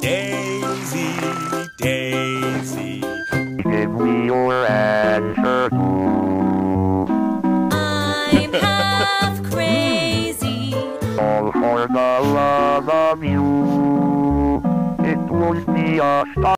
Daisy, Daisy. Give me your answer. I'm half crazy. All for the love of you. It won't be a stop.